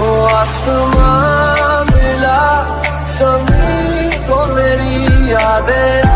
O astama mila, sumi con de.